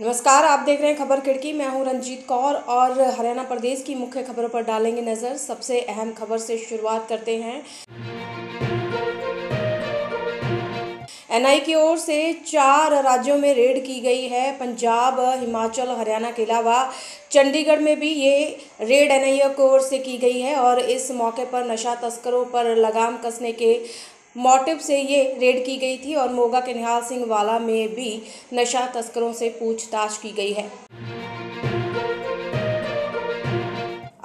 नमस्कार, आप देख रहे हैं खबर खिड़की। मैं हूँ रंजीत कौर और हरियाणा प्रदेश की मुख्य खबरों पर डालेंगे नज़र। सबसे अहम खबर से शुरुआत करते हैं। एनआई की ओर से चार राज्यों में रेड की गई है। पंजाब, हिमाचल, हरियाणा के अलावा चंडीगढ़ में भी ये रेड एनआई की ओर से की गई है और इस मौके पर नशा तस्करों पर लगाम कसने के मोटिव से ये रेड की गई थी और मोगा के निहाल सिंह वाला में भी नशा तस्करों से पूछताछ की गई है।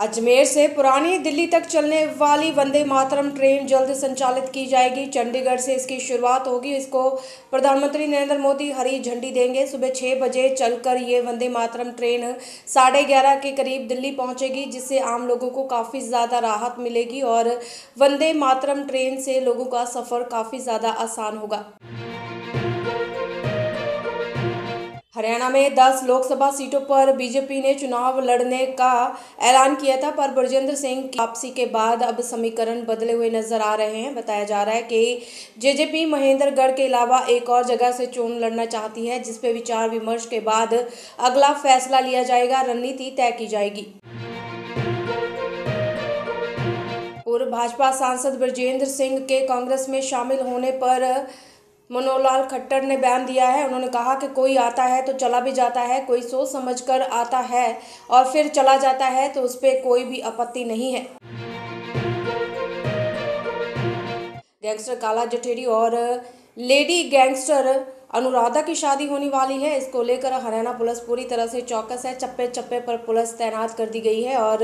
अजमेर से पुरानी दिल्ली तक चलने वाली वंदे मातरम ट्रेन जल्द संचालित की जाएगी। चंडीगढ़ से इसकी शुरुआत होगी। इसको प्रधानमंत्री नरेंद्र मोदी हरी झंडी देंगे। सुबह छः बजे चलकर ये वंदे मातरम ट्रेन साढ़े ग्यारह के करीब दिल्ली पहुंचेगी, जिससे आम लोगों को काफ़ी ज़्यादा राहत मिलेगी और वंदे मातरम ट्रेन से लोगों का सफ़र काफ़ी ज़्यादा आसान होगा। हरियाणा में 10 लोकसभा सीटों पर बीजेपी ने चुनाव लड़ने का ऐलान किया था, पर ब्रजेंद्र सिंह की वापसी के बाद अब समीकरण बदले हुए नज़र आ रहे हैं। बताया जा रहा है कि जेजेपी महेंद्रगढ़ के अलावा एक और जगह से चुन लड़ना चाहती है, जिस विचार विमर्श के बाद अगला फैसला लिया जाएगा, रणनीति तय की जाएगी। पूर्व भाजपा सांसद ब्रजेंद्र सिंह के कांग्रेस में शामिल होने पर मनोलाल खट्टर ने बयान दिया है। उन्होंने कहा कि कोई आता है तो चला भी जाता है, कोई सोच समझकर आता है और फिर चला जाता है तो उस पर कोई भी आपत्ति नहीं है। गैंगस्टर काला जठेरी और लेडी गैंगस्टर अनुराधा की शादी होने वाली है। इसको लेकर हरियाणा पुलिस पूरी तरह से चौकस है। चप्पे चप्पे पर पुलिस तैनात कर दी गई है और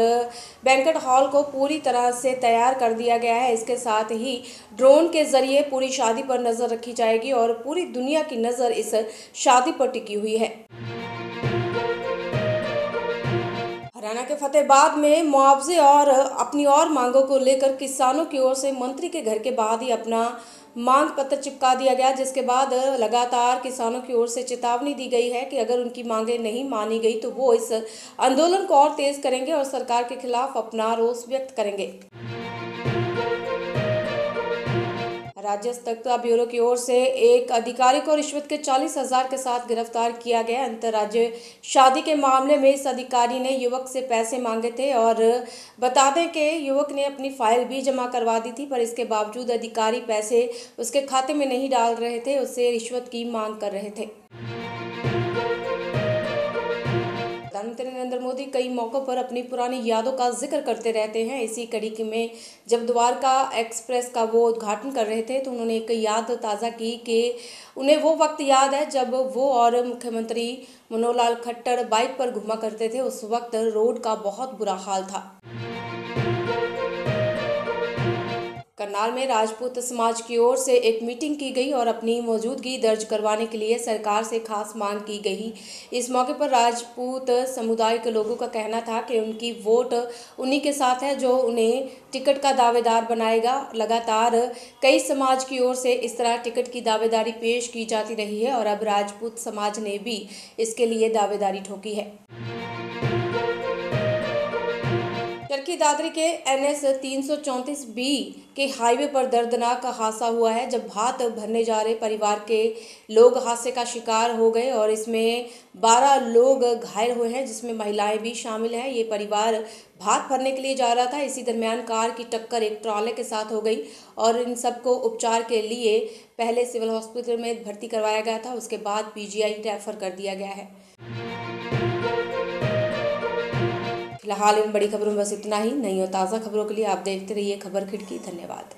बैंकेट हॉल को पूरी तरह से तैयार कर दिया गया है। इसके साथ ही ड्रोन के ज़रिए पूरी शादी पर नज़र रखी जाएगी और पूरी दुनिया की नज़र इस शादी पर टिकी हुई है। हरियाणा के फतेहबाद में मुआवजे और अपनी और मांगों को लेकर किसानों की ओर से मंत्री के घर के बाद ही अपना मांग पत्र चिपका दिया गया, जिसके बाद लगातार किसानों की ओर से चेतावनी दी गई है कि अगर उनकी मांगे नहीं मानी गई तो वो इस आंदोलन को और तेज करेंगे और सरकार के खिलाफ अपना रोष व्यक्त करेंगे। राज्य सतर्कता ब्यूरो की ओर से एक अधिकारी को रिश्वत के चालीस हज़ार के साथ गिरफ़्तार किया गया। अंतर्राज्य शादी के मामले में इस अधिकारी ने युवक से पैसे मांगे थे और बता दें कि युवक ने अपनी फ़ाइल भी जमा करवा दी थी, पर इसके बावजूद अधिकारी पैसे उसके खाते में नहीं डाल रहे थे उससे रिश्वत की मांग कर रहे थे। प्रधानमंत्री नरेंद्र मोदी कई मौक़ों पर अपनी पुरानी यादों का ज़िक्र करते रहते हैं। इसी कड़ी में जब द्वारका एक्सप्रेस का वो उद्घाटन कर रहे थे तो उन्होंने एक याद ताज़ा की कि उन्हें वो वक्त याद है जब वो और मुख्यमंत्री मनोहर लाल खट्टर बाइक पर घुमा करते थे। उस वक्त रोड का बहुत बुरा हाल था। करनाल में राजपूत समाज की ओर से एक मीटिंग की गई और अपनी मौजूदगी दर्ज करवाने के लिए सरकार से खास मांग की गई। इस मौके पर राजपूत समुदाय के लोगों का कहना था कि उनकी वोट उन्हीं के साथ है जो उन्हें टिकट का दावेदार बनाएगा। लगातार कई समाज की ओर से इस तरह टिकट की दावेदारी पेश की जाती रही है और अब राजपूत समाज ने भी इसके लिए दावेदारी ठोकी है। चरखी दादरी के एन एस बी के हाईवे पर दर्दनाक हादसा हुआ है, जब भात भरने जा रहे परिवार के लोग हादसे का शिकार हो गए और इसमें 12 लोग घायल हुए हैं, जिसमें महिलाएँ भी शामिल हैं। ये परिवार भात भरने के लिए जा रहा था। इसी दरमियान कार की टक्कर एक ट्रॉले के साथ हो गई और इन सबको उपचार के लिए पहले सिविल हॉस्पिटल में भर्ती करवाया गया था। उसके बाद पीजीआई रेफर कर दिया गया है। फ़िलहाल इन बड़ी खबरों में बस इतना ही। नहीं हो ताज़ा खबरों के लिए आप देखते रहिए खबर खिड़की। धन्यवाद।